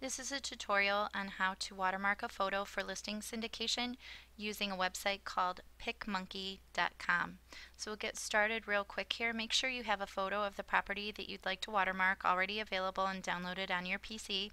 This is a tutorial on how to watermark a photo for listing syndication using a website called picmonkey.com. So we'll get started real quick here. Make sure you have a photo of the property that you'd like to watermark already available and downloaded on your PC.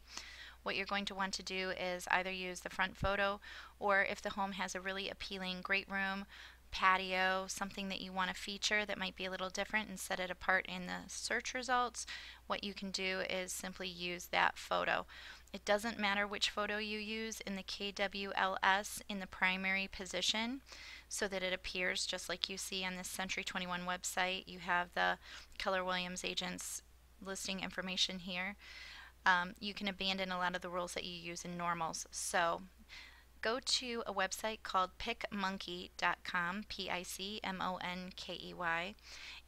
What you're going to want to do is either use the front photo or if the home has a really appealing great room, patio, something that you want to feature that might be a little different and set it apart in the search results, what you can do is simply use that photo. It doesn't matter which photo you use in the KWLS in the primary position so that it appears just like you see on this Century 21 website. You have the Keller Williams agents listing information here. Um, you can abandon a lot of the rules that you use in normals. So go to a website called picmonkey.com, P-I-C-M-O-N-K-E-Y,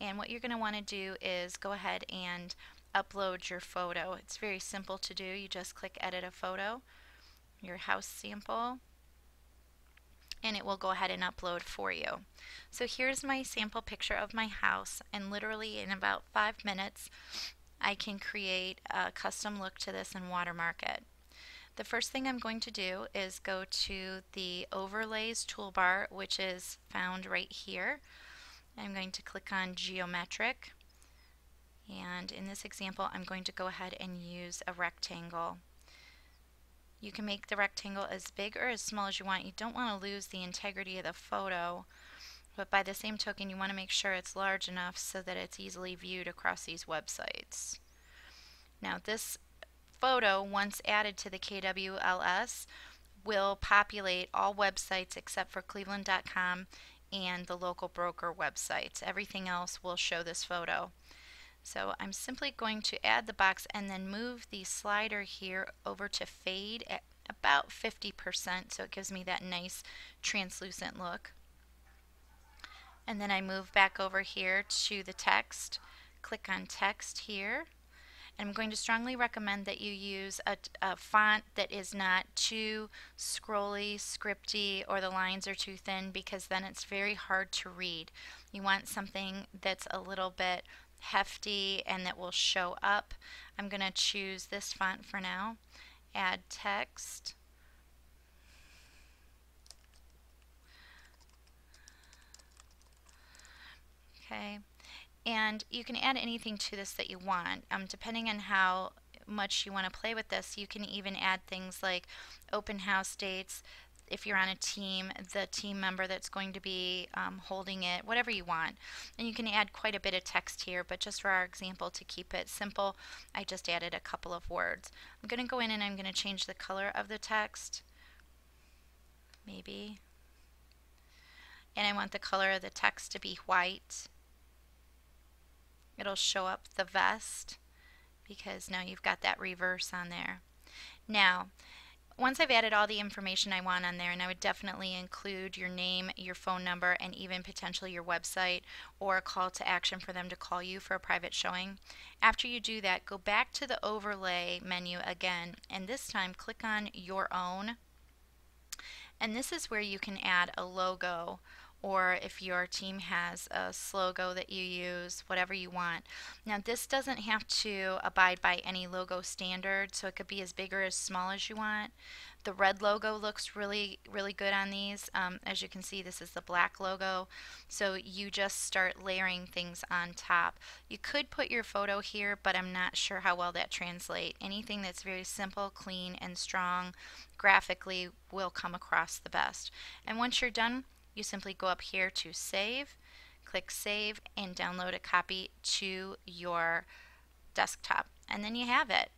and what you're going to want to do is go ahead and upload your photo. It's very simple to do. You just click edit a photo, your house sample, and it will go ahead and upload for you. So here's my sample picture of my house and literally in about five minutes I can create a custom look to this and watermark it. The first thing I'm going to do is go to the overlays toolbar which is found right here. I'm going to click on geometric and in this example, I'm going to go ahead and use a rectangle. You can make the rectangle as big or as small as you want. You don't want to lose the integrity of the photo, but by the same token, you want to make sure it's large enough so that it's easily viewed across these websites. Now this photo, once added to the KWLS, will populate all websites except for cleveland.com and the local broker websites. Everything else will show this photo. So I'm simply going to add the box and then move the slider here over to fade at about 50% so it gives me that nice translucent look. And then I move back over here to the text, click on text here. And I'm going to strongly recommend that you use a, a, font that is not too scrolly, scripty, or the lines are too thin because then it's very hard to read. You want something that's a little bit hefty and that will show up. I'm going to choose this font for now. Add text. Okay, and you can add anything to this that you want. Um, depending on how much you want to play with this, you can even add things like open house dates, if you're on a team, the team member that's going to be um, holding it, whatever you want. And you can add quite a bit of text here, but just for our example, to keep it simple, I just added a couple of words. I'm going to go in and I'm going to change the color of the text, maybe. And I want the color of the text to be white. It'll show up the vest because now you've got that reverse on there. Now, once I've added all the information I want on there, and I would definitely include your name, your phone number, and even potentially your website or a call to action for them to call you for a private showing. After you do that, go back to the overlay menu again, and this time click on your own. And this is where you can add a logo or if your team has a logo that you use, whatever you want. Now this doesn't have to abide by any logo standard, so it could be as big or as small as you want. The red logo looks really, really good on these. Um, as you can see, this is the black logo. So you just start layering things on top. You could put your photo here, but I'm not sure how well that translates. Anything that's very simple, clean, and strong graphically will come across the best. And once you're done, you simply go up here to save, click save, and download a copy to your desktop. And then you have it.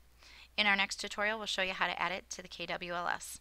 In our next tutorial, we'll show you how to add it to the KWLS.